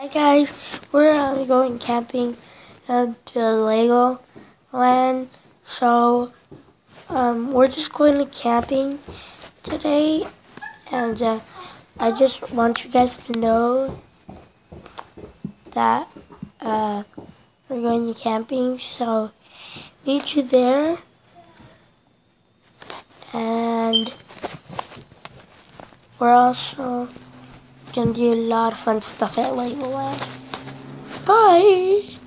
Hi guys, we're uh, going camping uh, to Lego Land. So um, we're just going to camping today, and uh, I just want you guys to know that uh, we're going to camping. So meet you there, and we're also gonna a lot of fun stuff at Legoland. Bye!